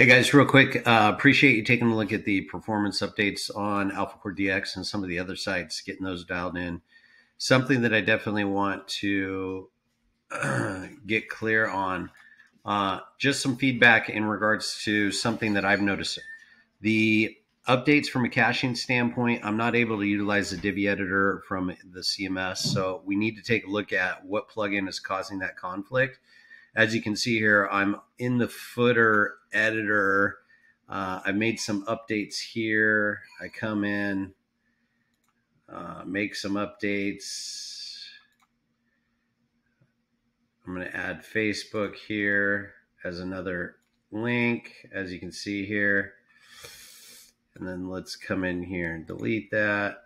Hey guys, real quick, uh, appreciate you taking a look at the performance updates on AlphaCore DX and some of the other sites, getting those dialed in. Something that I definitely want to get clear on, uh, just some feedback in regards to something that I've noticed. The updates from a caching standpoint, I'm not able to utilize the Divi editor from the CMS, so we need to take a look at what plugin is causing that conflict as you can see here, I'm in the footer editor. Uh, I made some updates here. I come in, uh, make some updates. I'm going to add Facebook here as another link, as you can see here. And then let's come in here and delete that,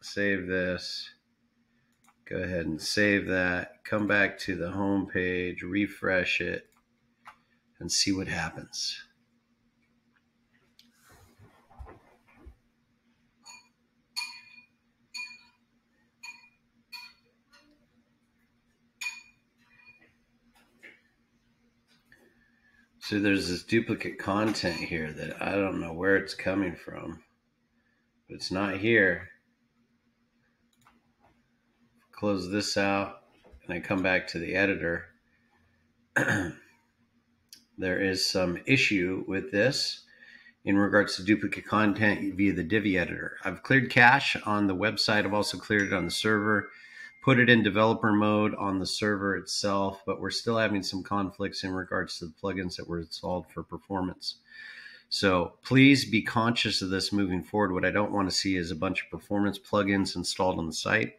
save this go ahead and save that, come back to the home page, refresh it, and see what happens. So there's this duplicate content here that I don't know where it's coming from, but it's not here close this out and I come back to the editor, there is some issue with this in regards to duplicate content via the Divi editor. I've cleared cache on the website. I've also cleared it on the server, put it in developer mode on the server itself, but we're still having some conflicts in regards to the plugins that were installed for performance. So please be conscious of this moving forward. What I don't want to see is a bunch of performance plugins installed on the site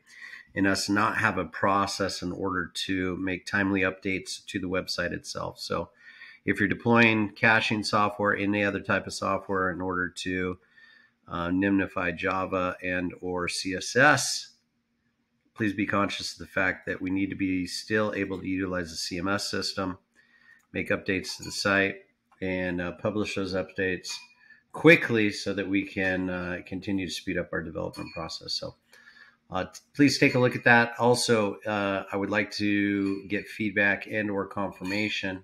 and us not have a process in order to make timely updates to the website itself. So if you're deploying caching software, any other type of software in order to uh, minify Java and or CSS, please be conscious of the fact that we need to be still able to utilize the CMS system, make updates to the site, and uh, publish those updates quickly so that we can uh, continue to speed up our development process. So uh, please take a look at that. Also, uh, I would like to get feedback and or confirmation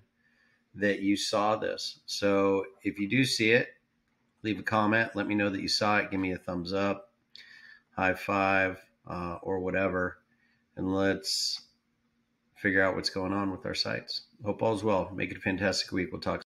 that you saw this. So if you do see it, leave a comment. Let me know that you saw it. Give me a thumbs up, high five, uh, or whatever. And let's figure out what's going on with our sites. Hope all's well. Make it a fantastic week. We'll talk.